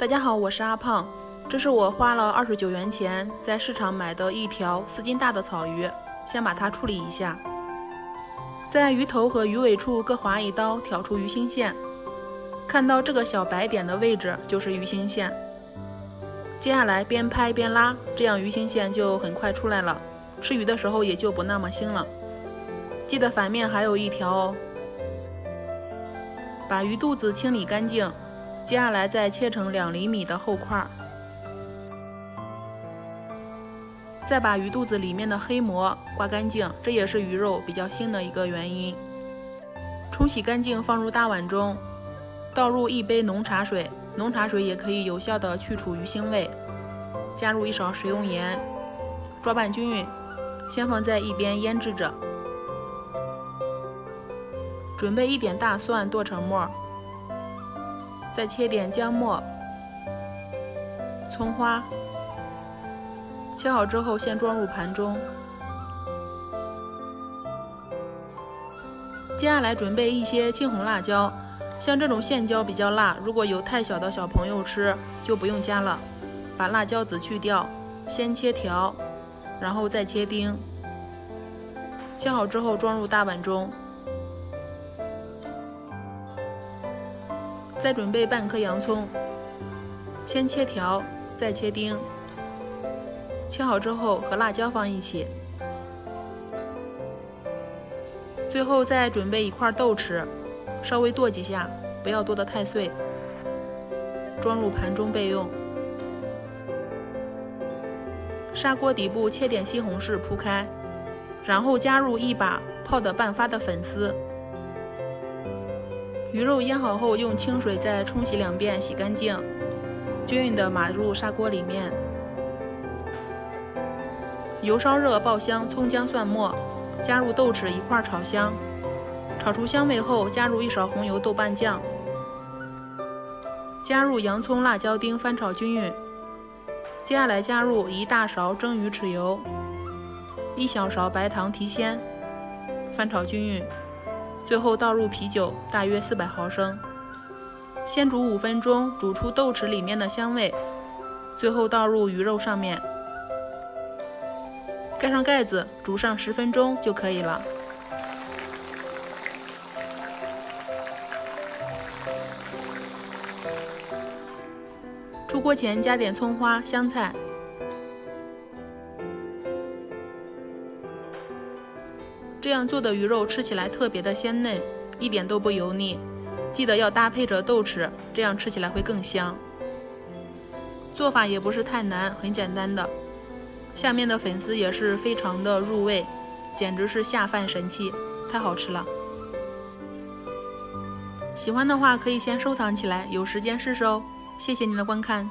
大家好，我是阿胖，这是我花了二十九元钱在市场买的一条四斤大的草鱼，先把它处理一下，在鱼头和鱼尾处各划一刀，挑出鱼腥线，看到这个小白点的位置就是鱼腥线。接下来边拍边拉，这样鱼腥线就很快出来了，吃鱼的时候也就不那么腥了。记得反面还有一条哦。把鱼肚子清理干净。接下来再切成两厘米的厚块，再把鱼肚子里面的黑膜刮干净，这也是鱼肉比较腥的一个原因。冲洗干净，放入大碗中，倒入一杯浓茶水，浓茶水也可以有效的去除鱼腥味。加入一勺食用盐，抓拌均匀，先放在一边腌制着。准备一点大蒜剁成末。再切点姜末、葱花，切好之后先装入盘中。接下来准备一些青红辣椒，像这种线椒比较辣，如果有太小的小朋友吃就不用加了。把辣椒籽去掉，先切条，然后再切丁。切好之后装入大碗中。再准备半颗洋葱，先切条，再切丁。切好之后和辣椒放一起。最后再准备一块豆豉，稍微剁几下，不要剁得太碎。装入盘中备用。砂锅底部切点西红柿铺开，然后加入一把泡的半发的粉丝。鱼肉腌好后，用清水再冲洗两遍，洗干净，均匀的码入砂锅里面。油烧热，爆香葱姜蒜末，加入豆豉一块炒香。炒出香味后，加入一勺红油豆瓣酱，加入洋葱、辣椒丁，翻炒均匀。接下来加入一大勺蒸鱼豉油，一小勺白糖提鲜，翻炒均匀。最后倒入啤酒，大约四百毫升，先煮五分钟，煮出豆豉里面的香味。最后倒入鱼肉上面，盖上盖子，煮上十分钟就可以了。出锅前加点葱花、香菜。这样做的鱼肉吃起来特别的鲜嫩，一点都不油腻。记得要搭配着豆豉，这样吃起来会更香。做法也不是太难，很简单的。下面的粉丝也是非常的入味，简直是下饭神器，太好吃了。喜欢的话可以先收藏起来，有时间试试哦。谢谢您的观看。